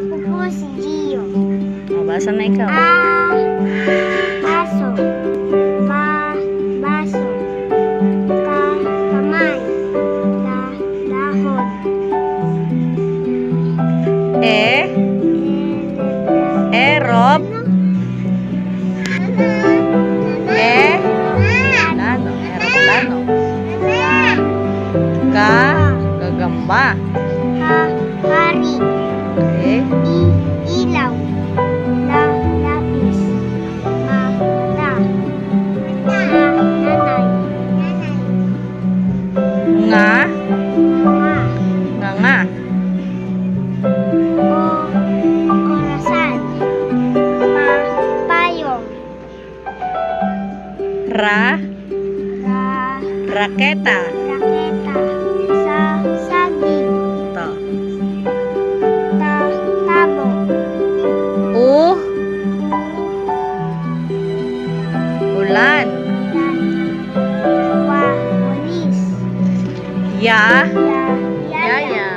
Ako po si Gio. O, basa na ikaw. A. Aso. Ba. Baso. Ka. Kamay. Da. Dahon. E. E. Erop. E. Ano? Plano. Aeroplano. Ka. Gagamba. Ha. Hari. Okay. Ra. Ra. Raketa. Raketa. Sa. Saging. To. Ta. Tabo. U. Ulan. Wa. Walis. Ya. Ya. Yaya.